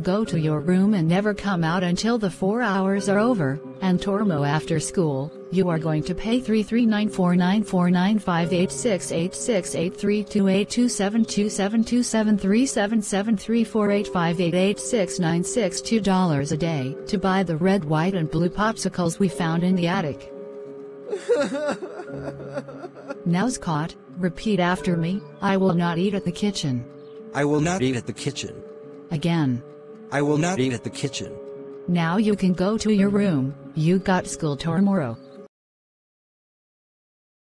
Go to your room and never come out until the 4 hours are over, and Tormo after school, you are going to pay 3394958668328272727373485888696 $2 a day to buy the red, white and blue popsicles we found in the attic. Now Scott, repeat after me, I will not eat at the kitchen. I will not eat at the kitchen. Again. I will not eat at the kitchen. Now you can go to your room, you got school tomorrow.